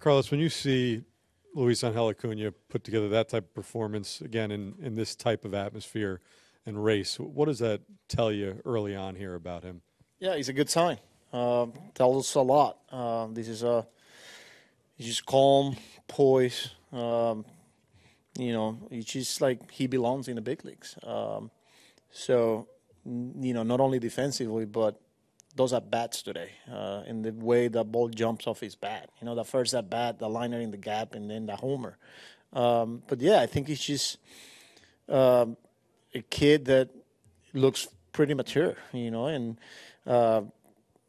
Carlos, when you see Luisangel Acuna put together that type of performance again in, in this type of atmosphere and race, what does that tell you early on here about him? Yeah, he's a good sign. Uh, tells us a lot. Uh, this is a he's just calm, poised. Um, you know, he's just like he belongs in the big leagues. Um, so, you know, not only defensively, but those at bats today, uh, in the way the ball jumps off his bat. You know, the first at bat, the liner in the gap, and then the homer. Um, but yeah, I think he's just um, a kid that looks pretty mature. You know, and uh,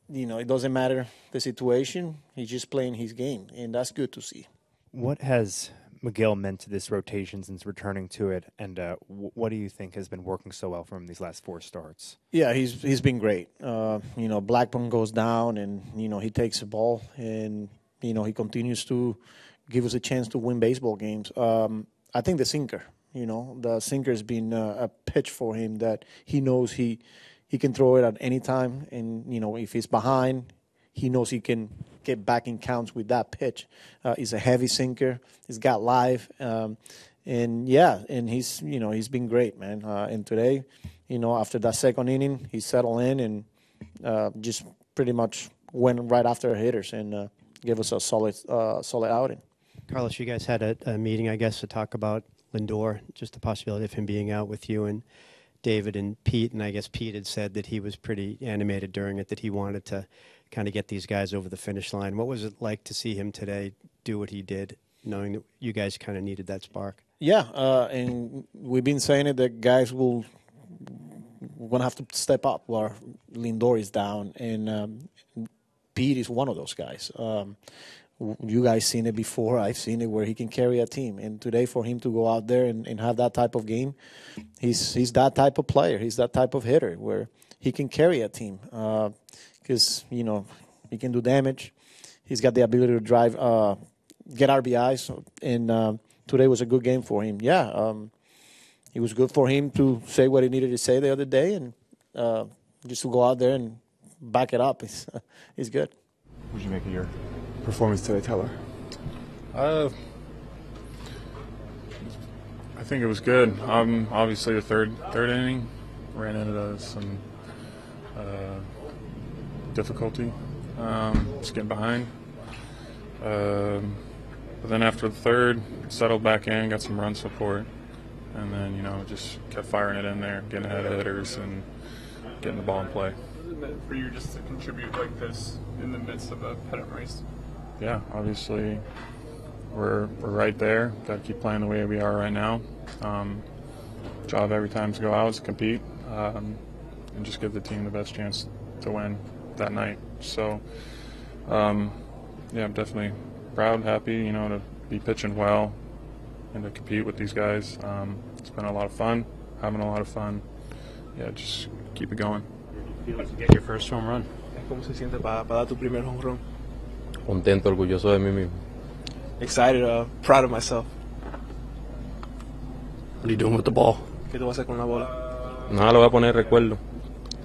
you know it doesn't matter the situation; he's just playing his game, and that's good to see. What has Megill meant to this rotation since returning to it, and uh, w- what do you think has been working so well for him these last four starts? Yeah, he's he's been great. Uh, you know, Blackburn goes down, and you know he takes the ball, and you know he continues to give us a chance to win baseball games. Um, I think the sinker, you know, the sinker has been uh, a pitch for him that he knows he he can throw it at any time, and you know if he's behind, he knows he can get back in counts with that pitch. Uh, he's a heavy sinker. He's got live, um, and yeah, and he's you know he's been great, man. Uh, and today, you know, after that second inning, he settled in and uh, just pretty much went right after hitters and uh, gave us a solid uh, solid outing. Carlos, you guys had a, a meeting, I guess, to talk about Lindor, just the possibility of him being out with you and. David and Pete, and I guess Pete had said that he was pretty animated during it, that he wanted to kind of get these guys over the finish line. What was it like to see him today do what he did, knowing that you guys kind of needed that spark? Yeah, uh, and we've been saying it that guys will gonna have to step up while Lindor is down, and um, Pete is one of those guys. Um, you guys seen it before. I've seen it where he can carry a team, and today for him to go out there and, and have that type of game, he's he's that type of player. He's that type of hitter where he can carry a team. Uh, because you know he can do damage. He's got the ability to drive, uh, get RBIs, and uh, today was a good game for him. Yeah, um, it was good for him to say what he needed to say the other day, and uh, just to go out there and back it up. He's, good. What did you make of your performance today, Tylor? Uh, I think it was good. Um, obviously, the third third inning ran into some uh, difficulty, um, just getting behind. Um, but then after the third, settled back in, got some run support, and then you know just kept firing it in there, getting ahead of hitters and getting the ball in play. What is it meant for you just to contribute like this in the midst of a pennant race? Yeah, obviously we're we're right there. Got to keep playing the way we are right now. Um, job every time to go out is compete um, and just give the team the best chance to win that night. So, um, yeah, I'm definitely proud, happy, you know, to be pitching well and to compete with these guys. Um, it's been a lot of fun, having a lot of fun. Yeah, just keep it going. Get your first home run. ¿Cómo se siente para, para dar tu primer home run? Contento, orgulloso de mí mismo. Excited, uh, proud of myself. What are you doing with the ball? ¿Qué tú vas a hacer con la bola? Nada, lo voy a poner recuerdo.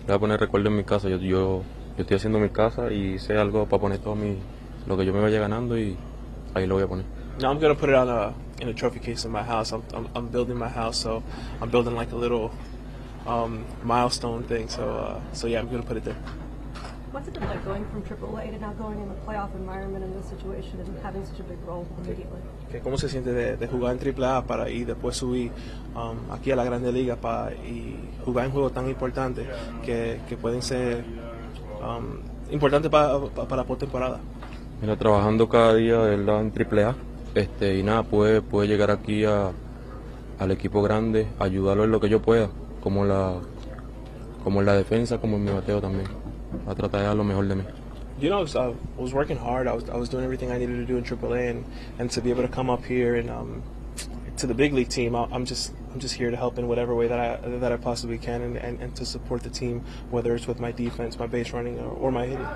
Le voy a poner recuerdo en mi casa. Yo, yo, yo estoy haciendo mi casa y sé algo para poner todo mi, lo que yo me vaya ganando y ahí lo voy a poner. No, I'm gonna put it on a in a trophy case in my house. I'm, I'm, I'm building my house, so I'm building like a little um, milestone thing. So uh, so yeah, I'm gonna put it there. What's it been like going from AAA to now going in the playoff environment in this situation and having such a big role immediately? Okay, ¿Cómo se siente de, de jugar en AAA para y después subir um, aquí a la Grande Liga para y jugar en juegos tan importantes que, que pueden ser um, importantes para, para la postemporada? Mira, trabajando cada día verdad en AAA este, y nada, puede, puede llegar aquí a, al equipo grande, ayudarlo en lo que yo pueda, como la, como en la defensa, como en mi bateo también. A tratar de dar lo mejor de mí. You know, I was, I was working hard. I was, I was doing everything I needed to do in AAA, and, and to be able to come up here and um, to the big league team, I- I'm just I'm just here to help in whatever way that I that I possibly can, and, and, and to support the team, whether it's with my defense, my base running, or, or my hitting.